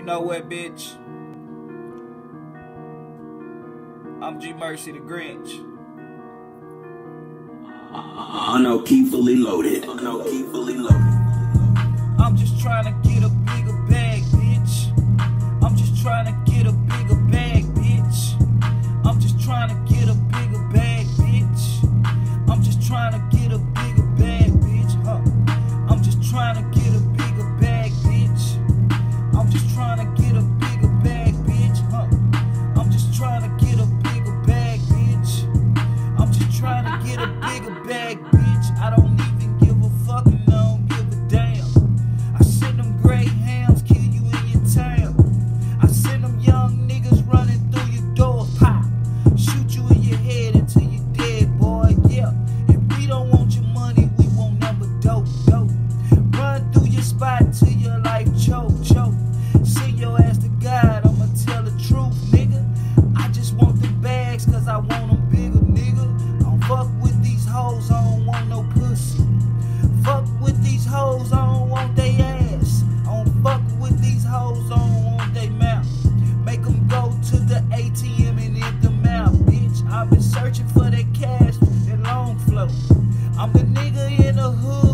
You know what, bitch? I'm Gmurcee the Grinch. I know, keep fully loaded. I know, keep fully loaded. I'm just trying to get a the hood.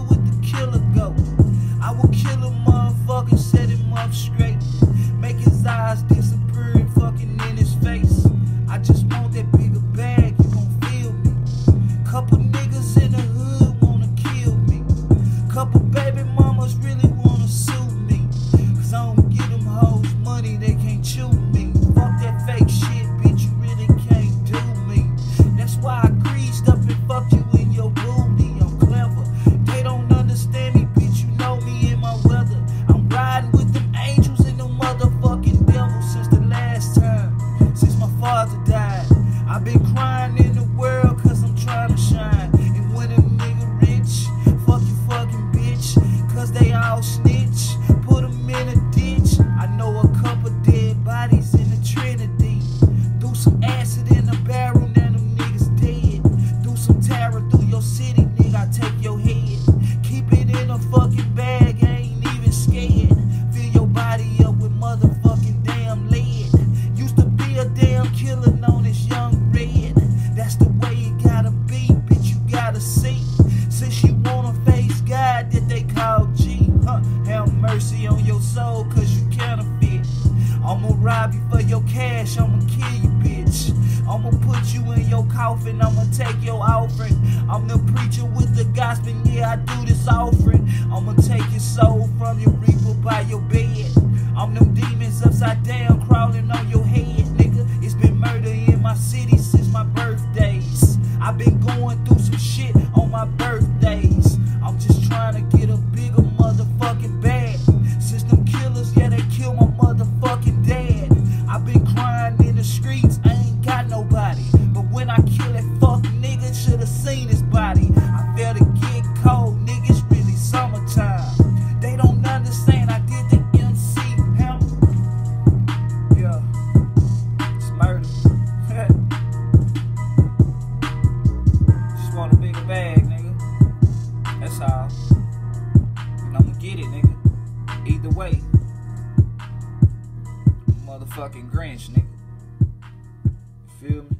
I'ma rob you for your cash, I'ma kill you, bitch. I'ma put you in your coffin, I'ma take your offering. I'm the preacher with the gospel, yeah, I do this offering. I'ma take your soul from your reaper by your bed. I'm them demons upside down. been crying in the streets, I ain't got nobody. But when I kill that fuck nigga, should've seen his body. I feel to get cold, nigga. It's really summertime. They don't understand, I did the MC pimp. Yeah, it's murder. Just want a bigger bag, nigga. That's all. And I'ma get it, nigga. Either way fucking Grinch, nigga. You feel me?